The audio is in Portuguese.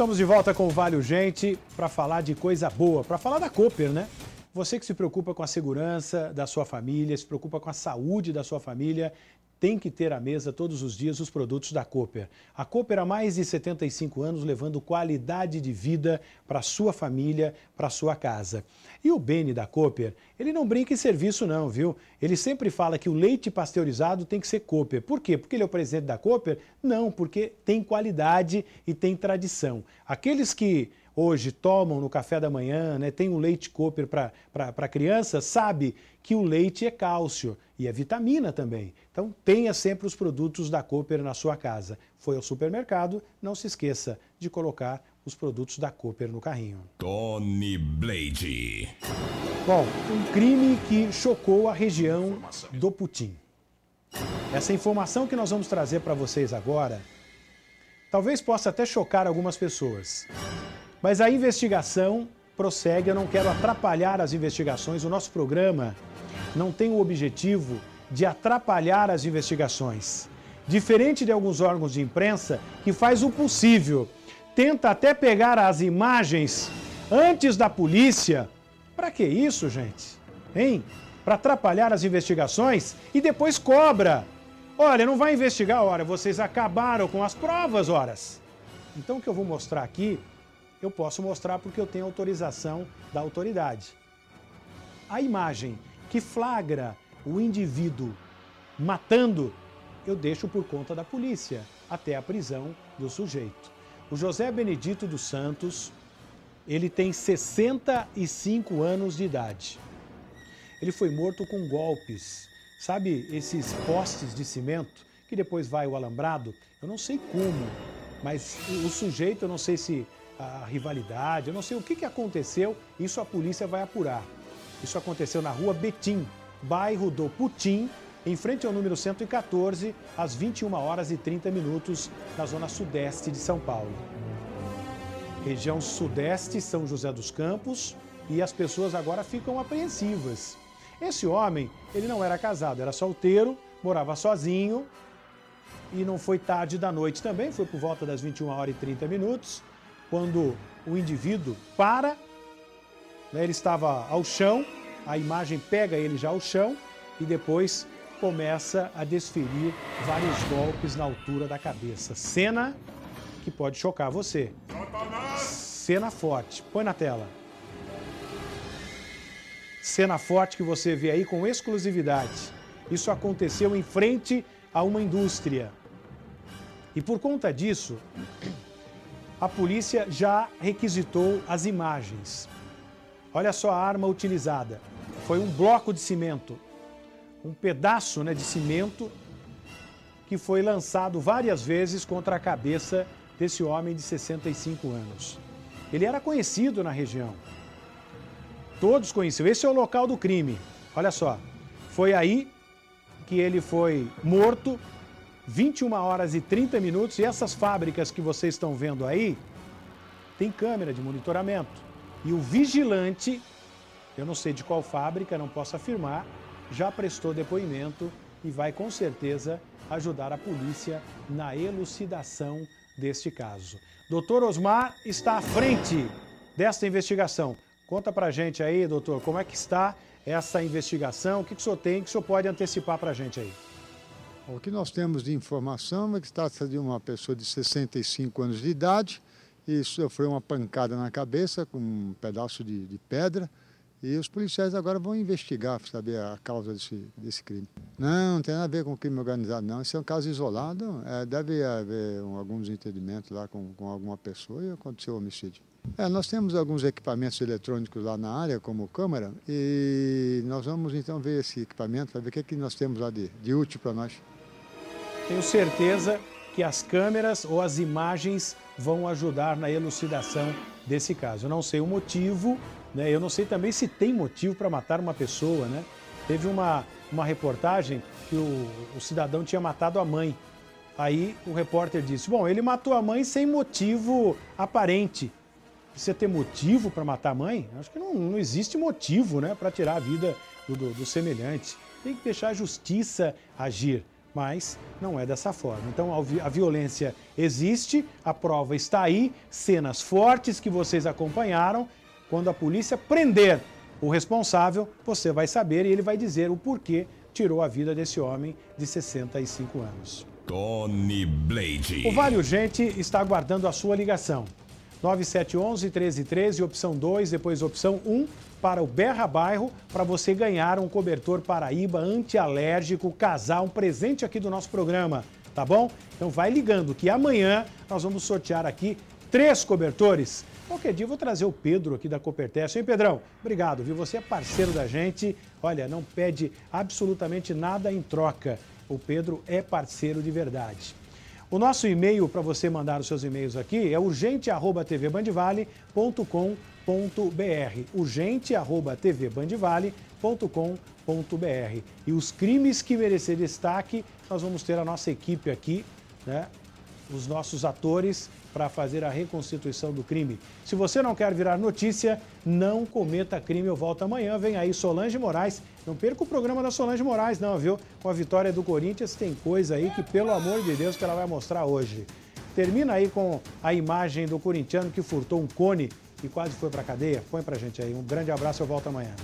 Estamos de volta com o Vale Urgente para falar de coisa boa, para falar da Cooper, né? Você que se preocupa com a segurança da sua família, se preocupa com a saúde da sua família, tem que ter à mesa todos os dias os produtos da Cooper. A Cooper há mais de 75 anos levando qualidade de vida para sua família, para sua casa. E o Beni da Cooper, ele não brinca em serviço não, viu? Ele sempre fala que o leite pasteurizado tem que ser Cooper. Por quê? Porque ele é o presidente da Cooper? Não, porque tem qualidade e tem tradição. Aqueles que hoje tomam no café da manhã, né, tem um leite Cooper para criança, sabe que o leite é cálcio e é vitamina também. Então tenha sempre os produtos da Cooper na sua casa. Foi ao supermercado, não se esqueça de colocar os produtos da Cooper no carrinho. Tony Blade. Bom, um crime que chocou a região do Putim. Essa informação que nós vamos trazer para vocês agora talvez possa até chocar algumas pessoas. Mas a investigação prossegue, eu não quero atrapalhar as investigações. O nosso programa não tem o objetivo de atrapalhar as investigações. Diferente de alguns órgãos de imprensa que faz o possível, tenta até pegar as imagens antes da polícia. Para que isso, gente? Hein? Para atrapalhar as investigações e depois cobra. Olha, não vai investigar, ora, vocês acabaram com as provas, horas. Então o que eu vou mostrar aqui eu posso mostrar porque eu tenho autorização da autoridade. A imagem que flagra o indivíduo matando, eu deixo por conta da polícia, até a prisão do sujeito. O José Benedito dos Santos, ele tem 65 anos de idade. Ele foi morto com golpes. Sabe esses postes de cimento que depois vai o alambrado? Eu não sei como, mas o sujeito, eu não sei se a rivalidade, eu não sei o que, que aconteceu, isso a polícia vai apurar. Isso aconteceu na rua Betim, bairro do Putim, em frente ao número 114, às 21 horas e 30 minutos, na zona sudeste de São Paulo. Região sudeste, São José dos Campos, e as pessoas agora ficam apreensivas. Esse homem, ele não era casado, era solteiro, morava sozinho, e não foi tarde da noite também, foi por volta das 21 horas e 30 minutos quando o indivíduo para, né, ele estava ao chão, a imagem pega ele já ao chão e depois começa a desferir vários golpes na altura da cabeça. Cena que pode chocar você. Cena forte. Põe na tela. Cena forte que você vê aí com exclusividade. Isso aconteceu em frente a uma indústria. E por conta disso, a polícia já requisitou as imagens. Olha só a arma utilizada. Foi um bloco de cimento, um pedaço né, de cimento que foi lançado várias vezes contra a cabeça desse homem de 65 anos. Ele era conhecido na região. Todos conheciam. Esse é o local do crime. Olha só. Foi aí que ele foi morto 21 horas e 30 minutos. E essas fábricas que vocês estão vendo aí, tem câmera de monitoramento. E o vigilante, eu não sei de qual fábrica, não posso afirmar, já prestou depoimento e vai com certeza ajudar a polícia na elucidação deste caso. Doutor Osmar está à frente desta investigação. Conta pra gente aí, doutor, como é que está essa investigação? O que, que o senhor tem, que o senhor pode antecipar pra gente aí? O que nós temos de informação é que trata de uma pessoa de 65 anos de idade e sofreu uma pancada na cabeça com um pedaço de, de pedra. E os policiais agora vão investigar para saber a causa desse, desse crime. Não, não tem nada a ver com crime organizado, não. Isso é um caso isolado. É, deve haver um, alguns entendimentos lá com, com alguma pessoa e aconteceu o homicídio. É, nós temos alguns equipamentos eletrônicos lá na área, como câmera, e nós vamos então ver esse equipamento para ver o que, é que nós temos lá de, de útil para nós. Tenho certeza que as câmeras ou as imagens vão ajudar na elucidação desse caso. Eu não sei o motivo, né? eu não sei também se tem motivo para matar uma pessoa. Né? Teve uma, uma reportagem que o, o cidadão tinha matado a mãe. Aí o repórter disse: Bom, ele matou a mãe sem motivo aparente. Precisa ter motivo para matar a mãe? Acho que não, não existe motivo né, para tirar a vida do, do, do semelhante. Tem que deixar a justiça agir. Mas não é dessa forma. Então a violência existe, a prova está aí, cenas fortes que vocês acompanharam. Quando a polícia prender o responsável, você vai saber e ele vai dizer o porquê tirou a vida desse homem de 65 anos. Tony Blade. O Vale Urgente está aguardando a sua ligação. 9711 1313, opção 2, depois opção 1 para o Berra Bairro para você ganhar um cobertor Paraíba antialérgico casal, um presente aqui do nosso programa, tá bom? Então vai ligando que amanhã nós vamos sortear aqui três cobertores. Qualquer dia eu vou trazer o Pedro aqui da Copertest. Hein, Pedrão? Obrigado, viu? Você é parceiro da gente. Olha, não pede absolutamente nada em troca. O Pedro é parceiro de verdade. O nosso e-mail para você mandar os seus e-mails aqui é urgente@tvbandivale.com.br urgente@tvbandivale.com.br. E os crimes que merecer destaque, nós vamos ter a nossa equipe aqui, né? Os nossos atores para fazer a reconstituição do crime. Se você não quer virar notícia, não cometa crime. Eu volto amanhã. Vem aí Solange Moraes. Não perca o programa da Solange Moraes, não, viu? Com a vitória do Corinthians, tem coisa aí que, pelo amor de Deus, que ela vai mostrar hoje. Termina aí com a imagem do corintiano que furtou um cone e quase foi para a cadeia. Põe para gente aí. Um grande abraço, eu volto amanhã.